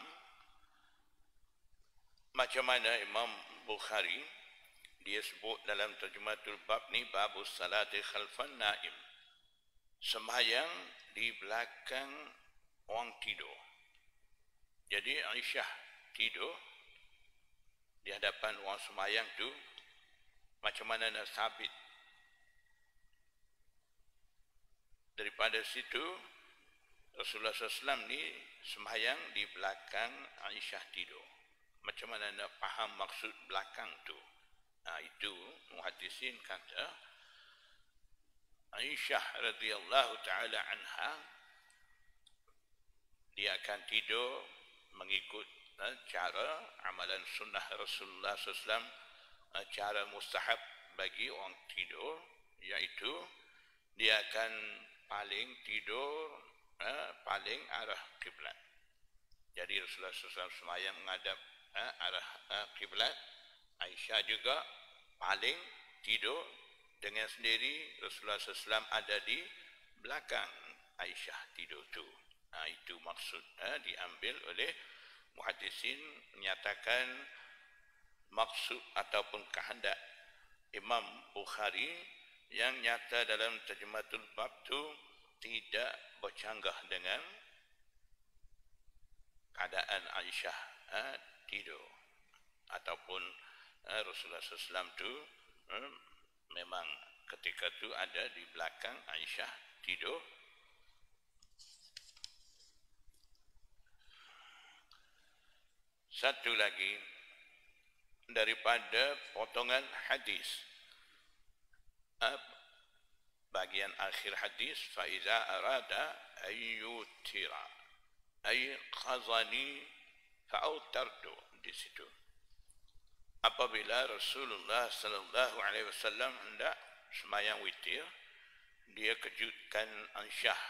macam mana Imam Bukhari dia sebut dalam terjematul bab ni babus salati khalfan naim. Sembahyang di belakang orang tidur. Jadi Aisyah tidur di hadapan orang sembahyang tu macam mana nak sabit daripada situ Rasulullah SAW ni sembahyang di belakang Aisyah tidur. Macam mana nak faham maksud belakang tu? Ha, itu muhadisin kata Aisyah radhiyallahu taala anha dia akan tidur mengikut ha, cara amalan sunnah Rasulullah SAW ha, cara mustahab bagi orang tidur iaitu dia akan paling tidur ha, paling arah kiblat. Jadi Rasulullah SAW semayang menghadap eh, arah eh, kiblat. Aisyah juga paling tidur dengan sendiri. Rasulullah SAW ada di belakang Aisyah tidur tu. Ha, itu maksud eh, diambil oleh muhadisin menyatakan maksud ataupun kehendak Imam Bukhari yang nyata dalam terjematul bab tu tidak bercanggah dengan keadaan Aisyah eh, tidur. Ataupun uh, Rasulullah SAW tu uh, memang ketika tu ada di belakang Aisyah tidur. Satu lagi daripada potongan hadis bagian akhir hadis faiza arada ayyutira ay qazani fa'autartu di situ. Apabila Rasulullah sallallahu alaihi wasallam hendak semayang witir, dia kejutkan Aisyah.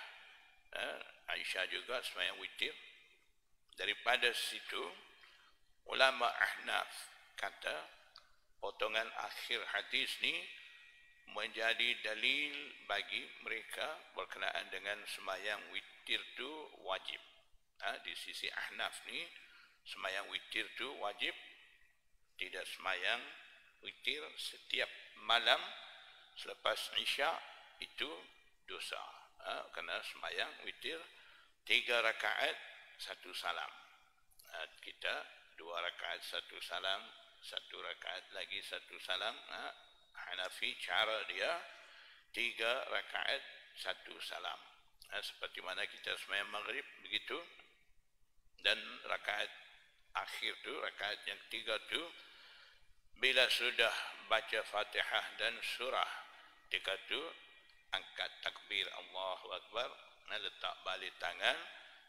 Eh, Aisyah juga semayang witir. Daripada situ, ulama Ahnaf kata, potongan akhir hadis ni menjadi dalil bagi mereka berkenaan dengan semayang witir tu wajib. Ha, di sisi Ahnaf ni, semayang witir tu wajib tidak semayang witir setiap malam selepas isya itu dosa ha, kerana semayang witir tiga rakaat satu salam. Ha, kita dua rakaat satu salam, satu rakaat lagi satu salam. Ha, Hanafi cara dia tiga rakaat satu salam. Ha, seperti mana kita semayang maghrib begitu. Dan rakaat akhir tu, rakaat yang tiga tu, bila sudah baca fatihah dan surah, ketika tu angkat takbir Allahu Akbar, letak balik tangan,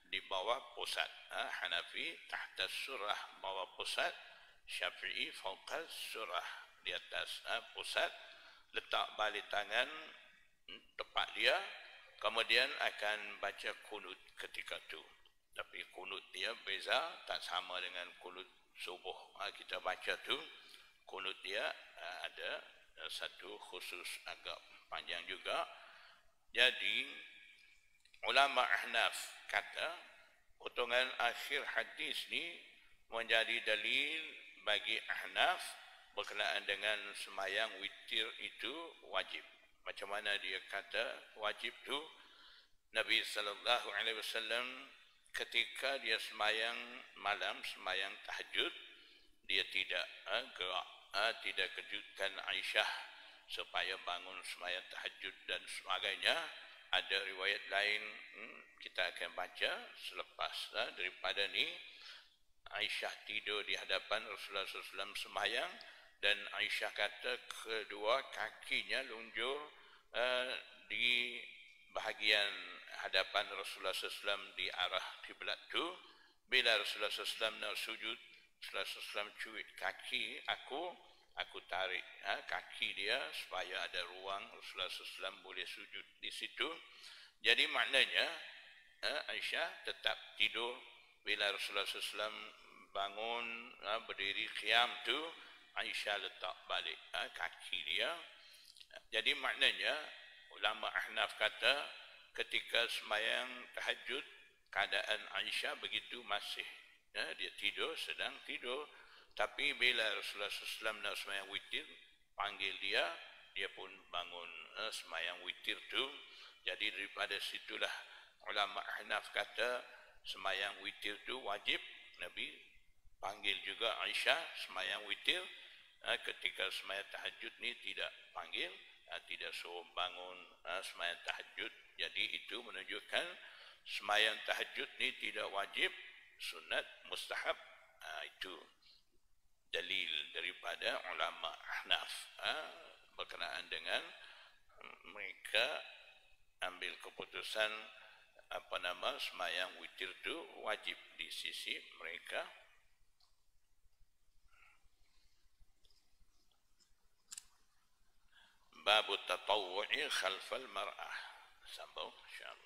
di bawah pusat ha, Hanafi tahta surah bawah pusat Syafi'i fauqa surah di atas ha, pusat letak balik tangan hmm, tepat dia kemudian akan baca kunut ketika itu tapi kunut dia beza tak sama dengan kunut subuh. Ha, kita baca tu kunut dia ha, ada satu khusus agak panjang juga. Jadi ulama ahnaf kata potongan akhir hadis ni menjadi dalil bagi ahnaf berkenaan dengan semayang witir itu wajib. Macam mana dia kata wajib tu? Nabi sallallahu alaihi wasallam ketika dia semayang malam semayang tahajud dia tidak ha, gerak ha, tidak kejutkan Aisyah supaya bangun semayang tahajud dan sebagainya. Ada riwayat lain hmm, kita akan baca selepas ha, daripada ni. Aisyah tidur di hadapan Rasulullah SAW semayang dan Aisyah kata kedua kakinya lunjur uh, di bahagian hadapan Rasulullah SAW di arah kiblat tu bila Rasulullah SAW nak sujud Rasulullah SAW cuit kaki aku aku tarik ha, kaki dia supaya ada ruang Rasulullah SAW boleh sujud di situ. Jadi maknanya ha, Aisyah tetap tidur bila Rasulullah SAW bangun ha, berdiri kiam tu Aisyah letak balik ha, kaki dia. Jadi maknanya ulama Ahnaf kata ketika semayang tahajud keadaan Aisyah begitu masih ya, dia tidur sedang tidur tapi bila Rasulullah SAW nak semayang witir, panggil dia, dia pun bangun uh, semayang witir tu. Jadi daripada situlah ulama Ahnaf kata semayang witir tu wajib. Nabi panggil juga Aisyah semayang witir. Uh, ketika semayang tahajud ni tidak panggil, uh, tidak suruh bangun uh, semayang tahajud. Jadi itu menunjukkan semayang tahajud ni tidak wajib, sunat, mustahab. Uh, itu dalil daripada ulama Ahnaf ha, berkenaan dengan mereka ambil keputusan apa nama semayang witir itu wajib di sisi mereka باب التطوع خلف المرأة. سمبو إن شاء الله